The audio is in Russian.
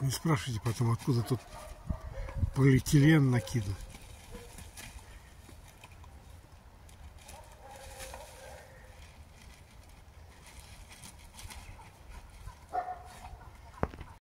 Не спрашивайте потом, откуда тут полиэтилен накидан.